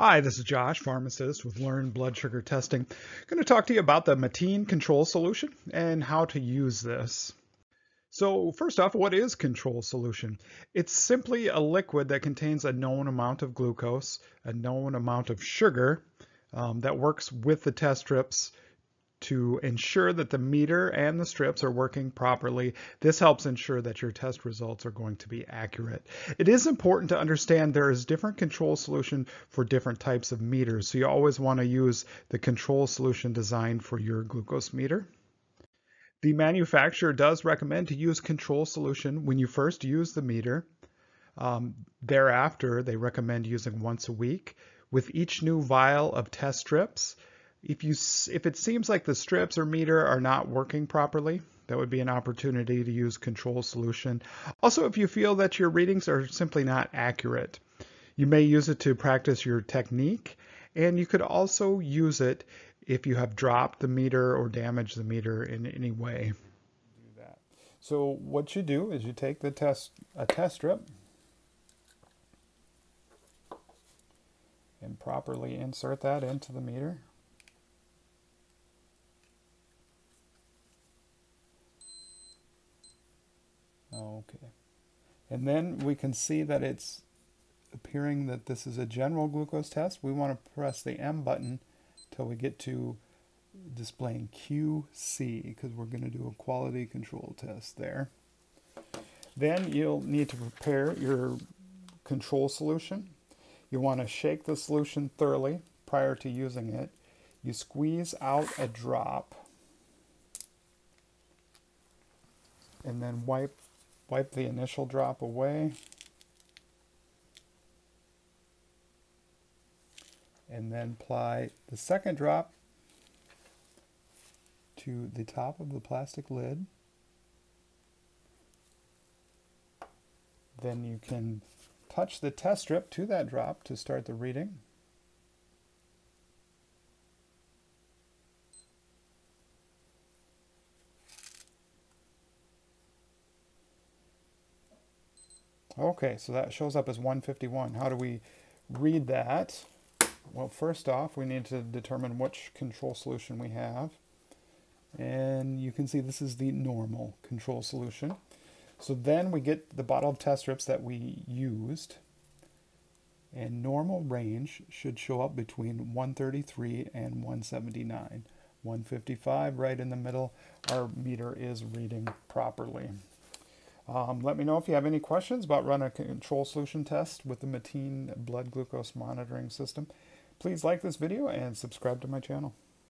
Hi, this is Josh, pharmacist with Learn Blood Sugar Testing. I'm going to talk to you about the Metene control solution and how to use this. So first off, what is control solution? It's simply a liquid that contains a known amount of glucose, a known amount of sugar um, that works with the test strips to ensure that the meter and the strips are working properly. This helps ensure that your test results are going to be accurate. It is important to understand there is different control solution for different types of meters. So you always want to use the control solution designed for your glucose meter. The manufacturer does recommend to use control solution when you first use the meter. Um, thereafter, they recommend using once a week. With each new vial of test strips, if you if it seems like the strips or meter are not working properly, that would be an opportunity to use control solution. Also, if you feel that your readings are simply not accurate, you may use it to practice your technique, and you could also use it if you have dropped the meter or damaged the meter in any way. So what you do is you take the test a test strip and properly insert that into the meter. Oh, okay. And then we can see that it's appearing that this is a general glucose test. We want to press the M button till we get to displaying QC because we're going to do a quality control test there. Then you'll need to prepare your control solution. You want to shake the solution thoroughly prior to using it. You squeeze out a drop and then wipe wipe the initial drop away. And then apply the second drop to the top of the plastic lid. Then you can touch the test strip to that drop to start the reading. Okay, so that shows up as 151. How do we read that? Well, first off, we need to determine which control solution we have. And you can see this is the normal control solution. So then we get the bottle of test strips that we used. And normal range should show up between 133 and 179. 155 right in the middle. Our meter is reading properly. Um, let me know if you have any questions about running a control solution test with the Metene blood glucose monitoring system. Please like this video and subscribe to my channel.